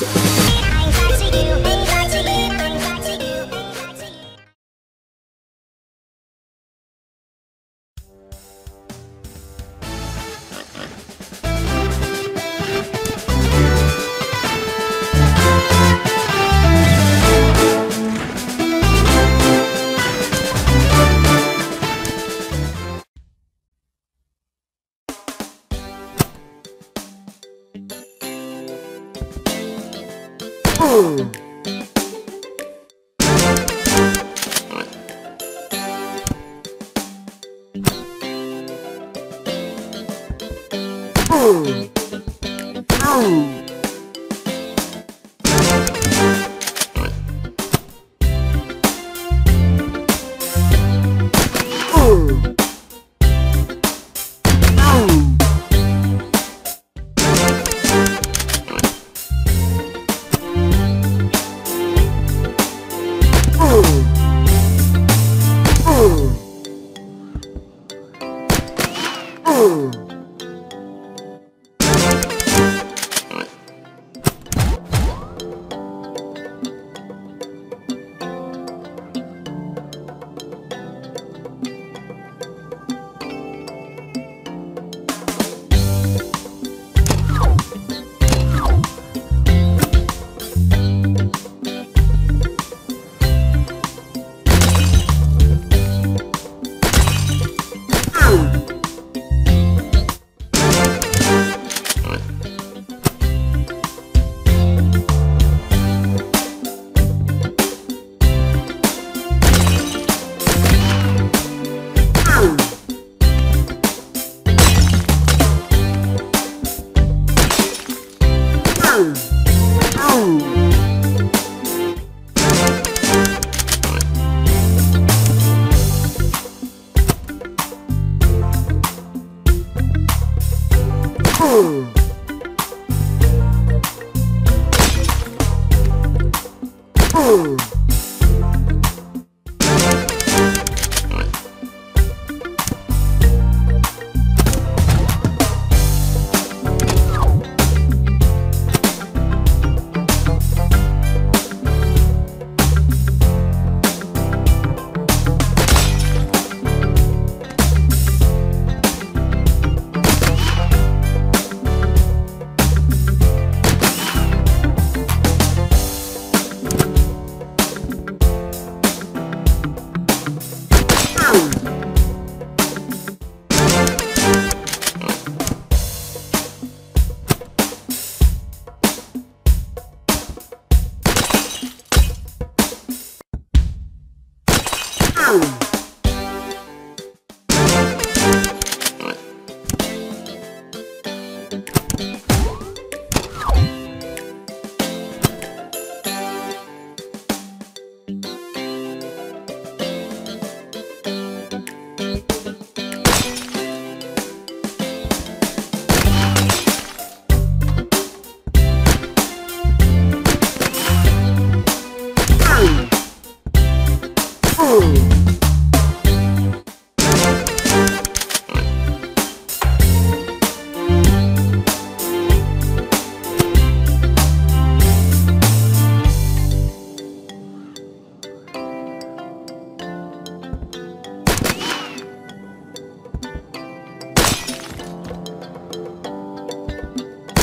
Bye. Boom! Boom! Boom! Oh! Ow!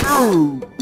Ooh.